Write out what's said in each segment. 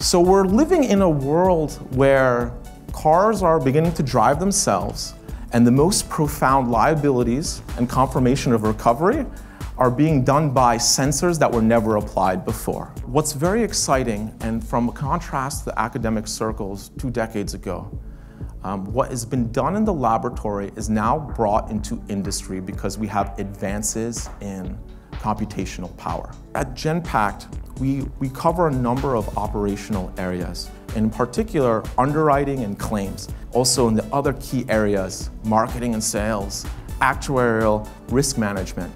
So we're living in a world where cars are beginning to drive themselves and the most profound liabilities and confirmation of recovery are being done by sensors that were never applied before. What's very exciting, and from a contrast to the academic circles two decades ago, um, what has been done in the laboratory is now brought into industry because we have advances in computational power. At Genpact, we, we cover a number of operational areas, in particular underwriting and claims. Also in the other key areas, marketing and sales, actuarial risk management.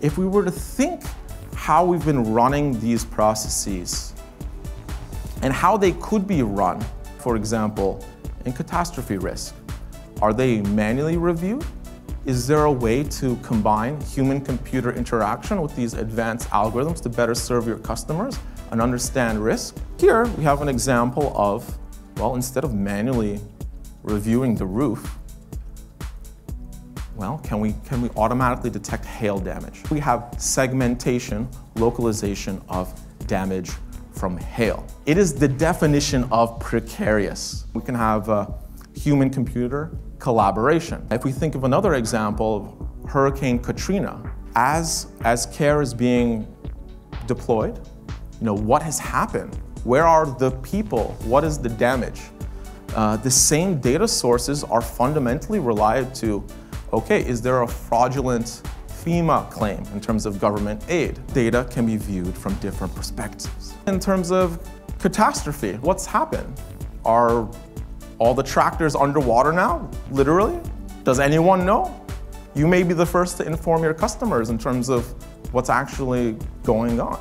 If we were to think how we've been running these processes and how they could be run, for example, in catastrophe risk, are they manually reviewed? Is there a way to combine human-computer interaction with these advanced algorithms to better serve your customers and understand risk? Here, we have an example of, well, instead of manually reviewing the roof, well, can we, can we automatically detect hail damage? We have segmentation, localization of damage from hail. It is the definition of precarious. We can have a human-computer collaboration. If we think of another example of Hurricane Katrina, as, as care is being deployed, you know, what has happened? Where are the people? What is the damage? Uh, the same data sources are fundamentally relied to okay, is there a fraudulent FEMA claim in terms of government aid? Data can be viewed from different perspectives. In terms of catastrophe, what's happened? Are all the tractors underwater now, literally? Does anyone know? You may be the first to inform your customers in terms of what's actually going on.